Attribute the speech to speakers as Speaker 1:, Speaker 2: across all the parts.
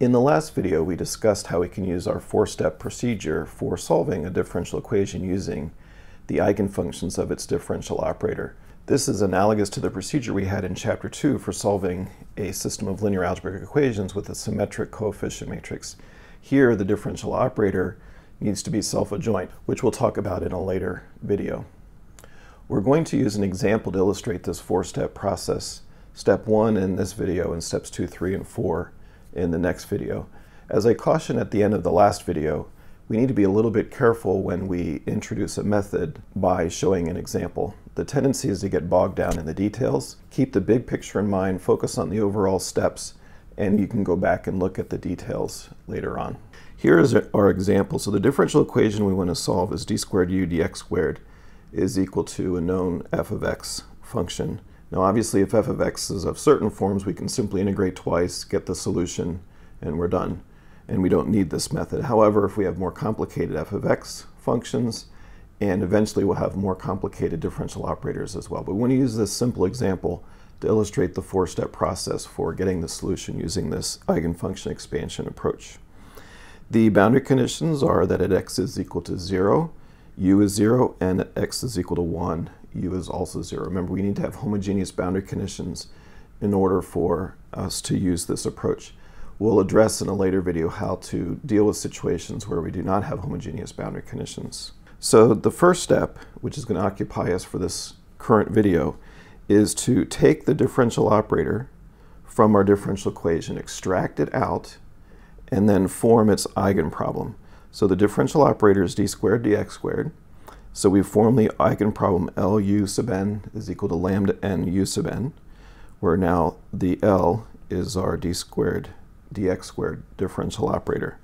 Speaker 1: In the last video, we discussed how we can use our four-step procedure for solving a differential equation using the eigenfunctions of its differential operator. This is analogous to the procedure we had in Chapter 2 for solving a system of linear algebraic equations with a symmetric coefficient matrix. Here, the differential operator needs to be self-adjoint, which we'll talk about in a later video. We're going to use an example to illustrate this four-step process. Step 1 in this video and steps 2, 3, and 4 in the next video. As I cautioned at the end of the last video, we need to be a little bit careful when we introduce a method by showing an example. The tendency is to get bogged down in the details. Keep the big picture in mind, focus on the overall steps, and you can go back and look at the details later on. Here is our example. So the differential equation we want to solve is d squared u dx squared is equal to a known f of x function now obviously if f of x is of certain forms, we can simply integrate twice, get the solution, and we're done. And we don't need this method. However, if we have more complicated f of x functions, and eventually we'll have more complicated differential operators as well. But we want to use this simple example to illustrate the four-step process for getting the solution using this eigenfunction expansion approach. The boundary conditions are that at x is equal to 0, u is 0, and at x is equal to 1, u is also 0. Remember, we need to have homogeneous boundary conditions in order for us to use this approach. We'll address in a later video how to deal with situations where we do not have homogeneous boundary conditions. So the first step, which is going to occupy us for this current video, is to take the differential operator from our differential equation, extract it out, and then form its eigenproblem. So the differential operator is d squared dx squared. So we form the eigenproblem L u sub n is equal to lambda n u sub n, where now the L is our d squared dx squared differential operator.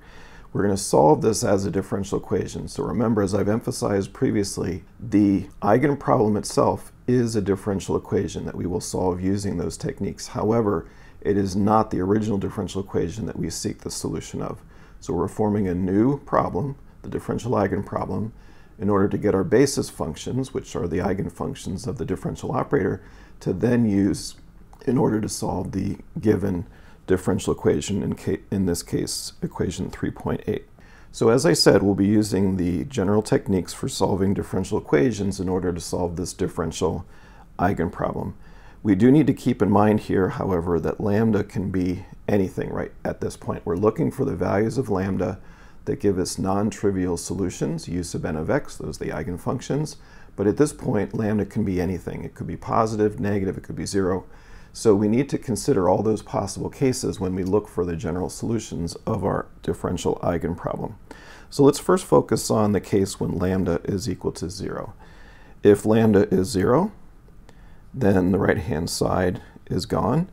Speaker 1: We're going to solve this as a differential equation. So remember, as I've emphasized previously, the eigenproblem itself is a differential equation that we will solve using those techniques. However, it is not the original differential equation that we seek the solution of. So we're forming a new problem, the differential eigenproblem, in order to get our basis functions, which are the eigenfunctions of the differential operator, to then use in order to solve the given differential equation, in, in this case, equation 3.8. So as I said, we'll be using the general techniques for solving differential equations in order to solve this differential eigenproblem. We do need to keep in mind here, however, that lambda can be anything right at this point. We're looking for the values of lambda that give us non-trivial solutions, u sub n of x, those are the eigenfunctions. But at this point, lambda can be anything. It could be positive, negative, it could be zero. So we need to consider all those possible cases when we look for the general solutions of our differential eigenproblem. So let's first focus on the case when lambda is equal to zero. If lambda is zero, then the right-hand side is gone,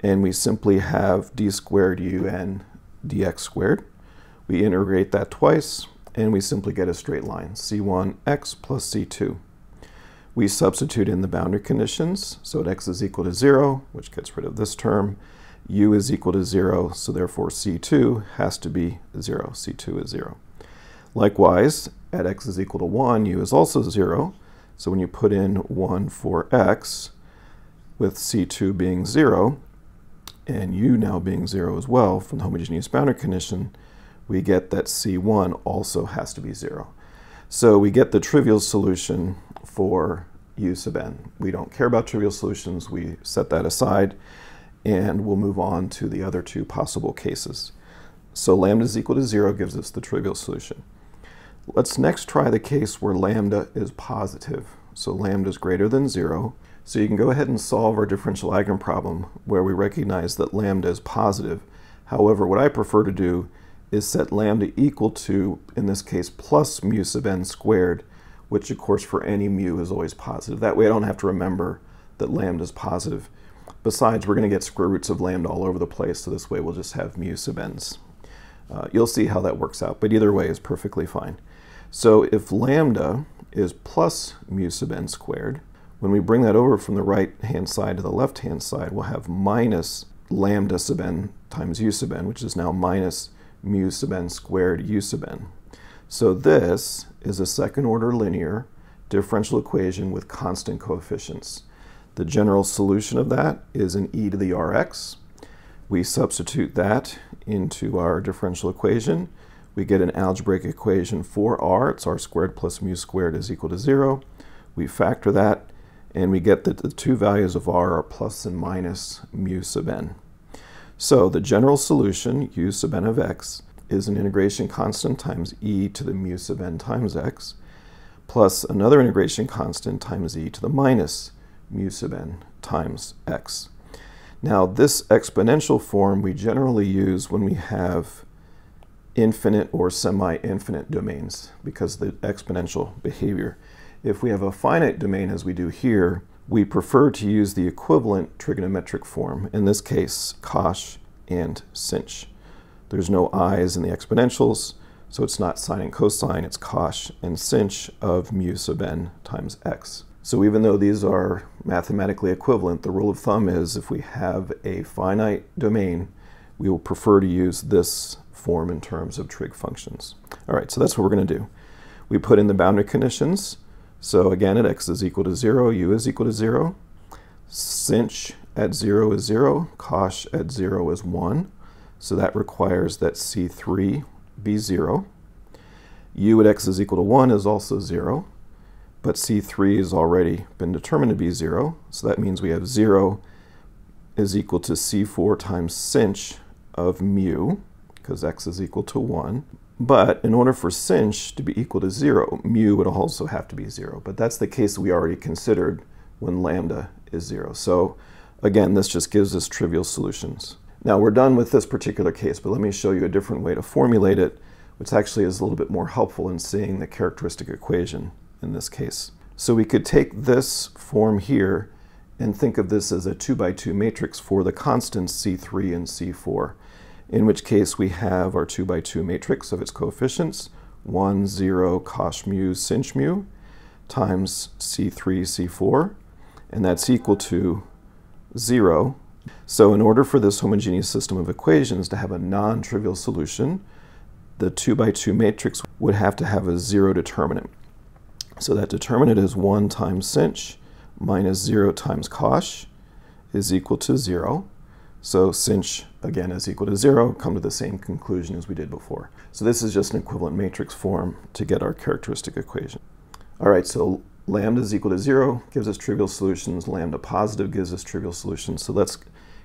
Speaker 1: and we simply have d squared un dx squared. We integrate that twice, and we simply get a straight line, c1x plus c2. We substitute in the boundary conditions, so at x is equal to 0, which gets rid of this term. u is equal to 0, so therefore c2 has to be 0. c2 is 0. Likewise, at x is equal to 1, u is also 0. So when you put in 1 for x, with c2 being 0, and u now being 0 as well from the homogeneous boundary condition, we get that c1 also has to be 0. So we get the trivial solution for u sub n. We don't care about trivial solutions. We set that aside, and we'll move on to the other two possible cases. So lambda is equal to 0 gives us the trivial solution. Let's next try the case where lambda is positive. So lambda is greater than 0. So you can go ahead and solve our differential eigenproblem where we recognize that lambda is positive. However, what I prefer to do is set lambda equal to, in this case, plus mu sub n squared, which of course for any mu is always positive. That way I don't have to remember that lambda is positive. Besides, we're going to get square roots of lambda all over the place, so this way we'll just have mu sub n's. Uh, you'll see how that works out, but either way is perfectly fine. So if lambda is plus mu sub n squared, when we bring that over from the right-hand side to the left-hand side, we'll have minus lambda sub n times u sub n, which is now minus mu sub n squared u sub n. So this is a second order linear differential equation with constant coefficients. The general solution of that is an e to the rx. We substitute that into our differential equation. We get an algebraic equation for r. It's r squared plus mu squared is equal to 0. We factor that, and we get that the two values of r are plus and minus mu sub n. So the general solution, u sub n of x, is an integration constant times e to the mu sub n times x, plus another integration constant times e to the minus mu sub n times x. Now this exponential form we generally use when we have infinite or semi-infinite domains because the exponential behavior. If we have a finite domain as we do here, we prefer to use the equivalent trigonometric form, in this case cosh and sinh. There's no i's in the exponentials, so it's not sine and cosine, it's cosh and sinh of mu sub n times x. So even though these are mathematically equivalent, the rule of thumb is if we have a finite domain, we will prefer to use this form in terms of trig functions. All right, so that's what we're going to do. We put in the boundary conditions. So again, at x is equal to 0, u is equal to 0. Sinh at 0 is 0, cosh at 0 is 1. So that requires that C3 be 0. u at x is equal to 1 is also 0 but C3 has already been determined to be 0. So that means we have 0 is equal to C4 times sinh of mu, because x is equal to 1. But in order for sinh to be equal to 0, mu would also have to be 0. But that's the case we already considered when lambda is 0. So again, this just gives us trivial solutions. Now we're done with this particular case, but let me show you a different way to formulate it, which actually is a little bit more helpful in seeing the characteristic equation in this case. So we could take this form here and think of this as a 2 by 2 matrix for the constants C3 and C4, in which case we have our 2 by 2 matrix of its coefficients, 1, 0, cosh mu, sinh mu, times C3, C4, and that's equal to 0. So in order for this homogeneous system of equations to have a non-trivial solution, the 2 by 2 matrix would have to have a zero determinant. So that determinant is 1 times sinh minus 0 times cosh is equal to 0. So sinh, again, is equal to 0, come to the same conclusion as we did before. So this is just an equivalent matrix form to get our characteristic equation. All right, so lambda is equal to 0 gives us trivial solutions. Lambda positive gives us trivial solutions. So let's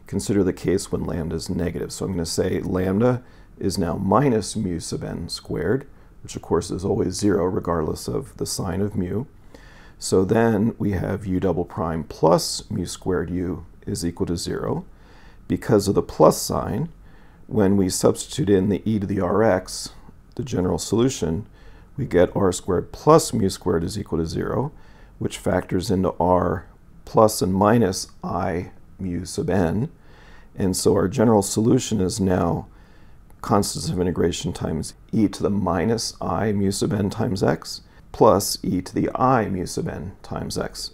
Speaker 1: consider the case when lambda is negative. So I'm going to say lambda is now minus mu sub n squared which of course is always zero regardless of the sign of mu. So then we have u double prime plus mu squared u is equal to zero. Because of the plus sign, when we substitute in the e to the rx, the general solution, we get r squared plus mu squared is equal to zero, which factors into r plus and minus i mu sub n. And so our general solution is now constants of integration times e to the minus i mu sub n times x plus e to the i mu sub n times x.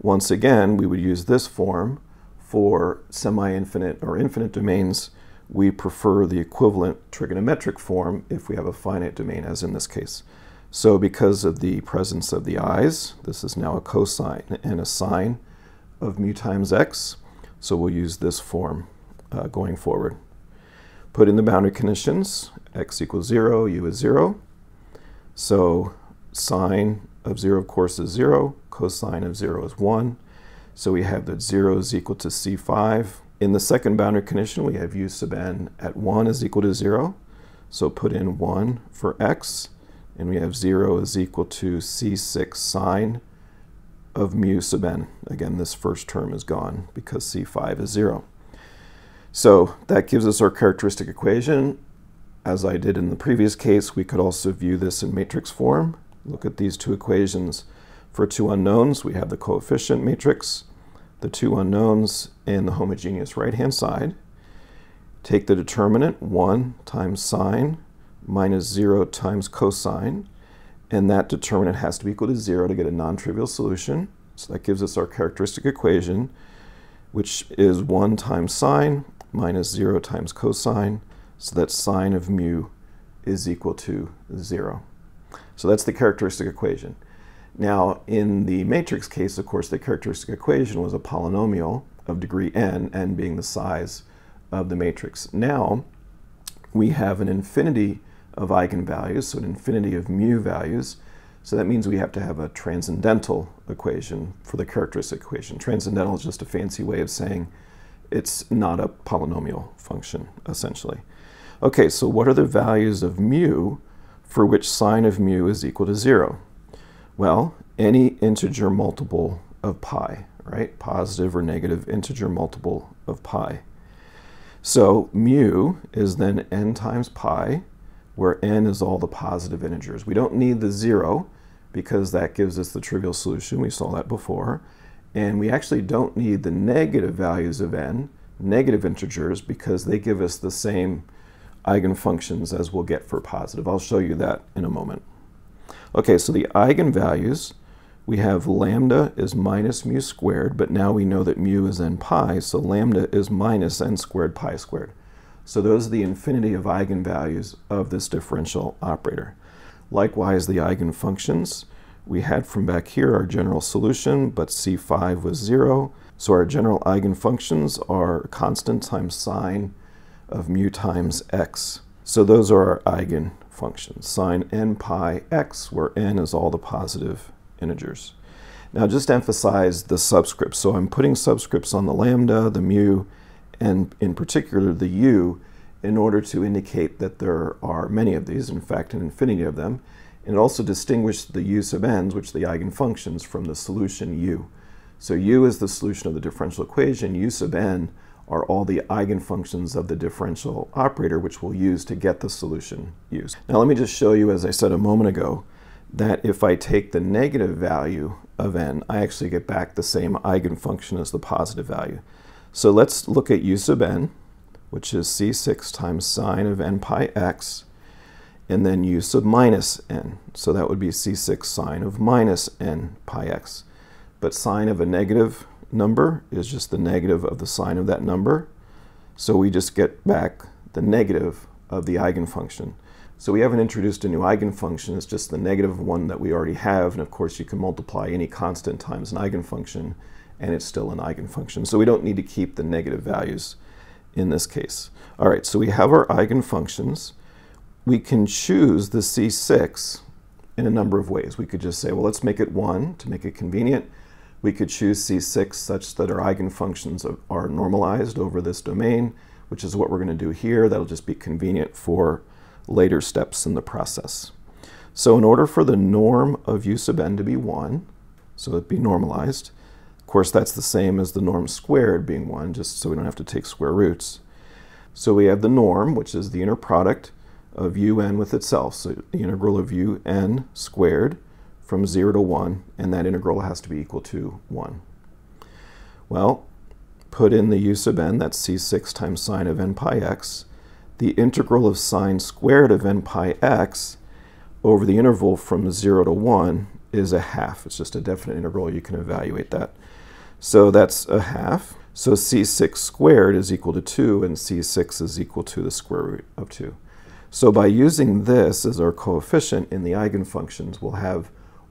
Speaker 1: Once again, we would use this form for semi-infinite or infinite domains. We prefer the equivalent trigonometric form if we have a finite domain, as in this case. So because of the presence of the i's, this is now a cosine and a sine of mu times x. So we'll use this form uh, going forward. Put in the boundary conditions, x equals 0, u is 0. So sine of 0, of course, is 0. Cosine of 0 is 1. So we have that 0 is equal to c5. In the second boundary condition, we have u sub n at 1 is equal to 0. So put in 1 for x, and we have 0 is equal to c6 sine of mu sub n. Again, this first term is gone because c5 is 0. So that gives us our characteristic equation. As I did in the previous case, we could also view this in matrix form. Look at these two equations. For two unknowns, we have the coefficient matrix, the two unknowns, and the homogeneous right-hand side. Take the determinant, 1 times sine minus 0 times cosine, and that determinant has to be equal to 0 to get a non-trivial solution. So that gives us our characteristic equation, which is 1 times sine minus 0 times cosine, so that sine of mu is equal to 0. So that's the characteristic equation. Now, in the matrix case, of course, the characteristic equation was a polynomial of degree n, n being the size of the matrix. Now we have an infinity of eigenvalues, so an infinity of mu values. So that means we have to have a transcendental equation for the characteristic equation. Transcendental is just a fancy way of saying it's not a polynomial function, essentially. Okay, so what are the values of mu for which sine of mu is equal to zero? Well, any integer multiple of pi, right? Positive or negative integer multiple of pi. So mu is then n times pi, where n is all the positive integers. We don't need the zero because that gives us the trivial solution. We saw that before. And we actually don't need the negative values of n, negative integers, because they give us the same eigenfunctions as we'll get for positive. I'll show you that in a moment. Okay, so the eigenvalues, we have lambda is minus mu squared, but now we know that mu is n pi, so lambda is minus n squared pi squared. So those are the infinity of eigenvalues of this differential operator. Likewise, the eigenfunctions, we had from back here our general solution, but C5 was zero. So our general eigenfunctions are constant times sine of mu times x. So those are our eigenfunctions, sine n pi x, where n is all the positive integers. Now just emphasize the subscripts. So I'm putting subscripts on the lambda, the mu, and in particular the u, in order to indicate that there are many of these, in fact an infinity of them, and it also distinguished the u sub n's, which are the eigenfunctions, from the solution u. So u is the solution of the differential equation, u sub n are all the eigenfunctions of the differential operator, which we'll use to get the solution u. Now let me just show you, as I said a moment ago, that if I take the negative value of n, I actually get back the same eigenfunction as the positive value. So let's look at u sub n, which is c6 times sine of n pi x, and then u sub minus n. So that would be c6 sine of minus n pi x. But sine of a negative number is just the negative of the sine of that number. So we just get back the negative of the eigenfunction. So we haven't introduced a new eigenfunction, it's just the negative one that we already have, and of course you can multiply any constant times an eigenfunction, and it's still an eigenfunction. So we don't need to keep the negative values in this case. All right, so we have our eigenfunctions. We can choose the C6 in a number of ways. We could just say, well, let's make it 1 to make it convenient. We could choose C6 such that our eigenfunctions are normalized over this domain, which is what we're going to do here. That'll just be convenient for later steps in the process. So in order for the norm of u sub n to be 1, so it be normalized, of course that's the same as the norm squared being 1, just so we don't have to take square roots. So we have the norm, which is the inner product of un with itself, so the integral of un squared from 0 to 1, and that integral has to be equal to 1. Well, put in the u sub n, that's c6 times sine of n pi x. The integral of sine squared of n pi x over the interval from 0 to 1 is a half. It's just a definite integral. You can evaluate that. So that's a half. So c6 squared is equal to 2, and c6 is equal to the square root of 2. So by using this as our coefficient in the eigenfunctions, we'll have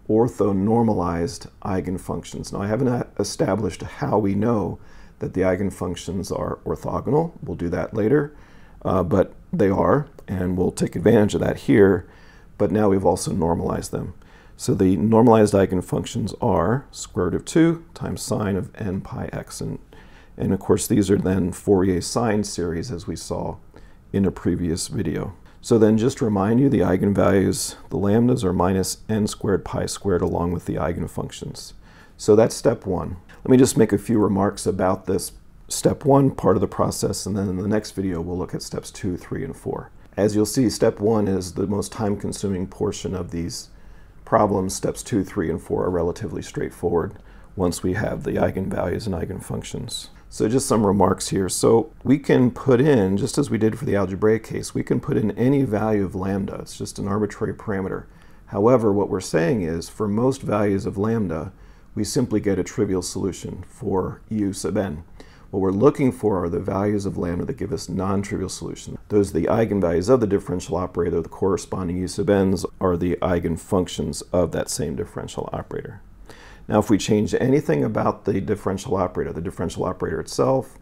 Speaker 1: orthonormalized eigenfunctions. Now I haven't established how we know that the eigenfunctions are orthogonal. We'll do that later, uh, but they are, and we'll take advantage of that here. But now we've also normalized them. So the normalized eigenfunctions are square root of 2 times sine of n pi x. And, and of course, these are then Fourier sine series, as we saw in a previous video. So then just to remind you, the eigenvalues, the lambdas are minus n squared pi squared along with the eigenfunctions. So that's step one. Let me just make a few remarks about this step one part of the process, and then in the next video we'll look at steps two, three, and four. As you'll see, step one is the most time-consuming portion of these problems. Steps two, three, and four are relatively straightforward once we have the eigenvalues and eigenfunctions. So just some remarks here. So we can put in, just as we did for the algebraic case, we can put in any value of lambda. It's just an arbitrary parameter. However, what we're saying is for most values of lambda, we simply get a trivial solution for u sub n. What we're looking for are the values of lambda that give us non-trivial solutions. Those are the eigenvalues of the differential operator. The corresponding u sub n's are the eigenfunctions of that same differential operator. Now, if we change anything about the differential operator, the differential operator itself,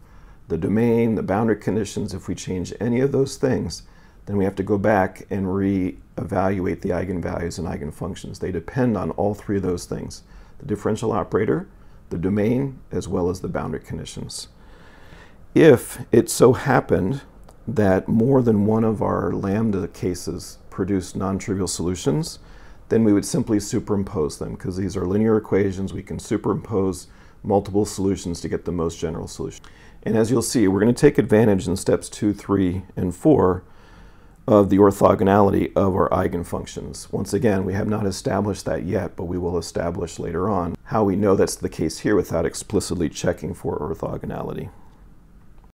Speaker 1: the domain, the boundary conditions, if we change any of those things, then we have to go back and re-evaluate the eigenvalues and eigenfunctions. They depend on all three of those things, the differential operator, the domain, as well as the boundary conditions. If it so happened that more than one of our lambda cases produced non-trivial solutions, then we would simply superimpose them because these are linear equations. We can superimpose multiple solutions to get the most general solution. And as you'll see, we're going to take advantage in steps two, three, and four of the orthogonality of our eigenfunctions. Once again, we have not established that yet, but we will establish later on how we know that's the case here without explicitly checking for orthogonality.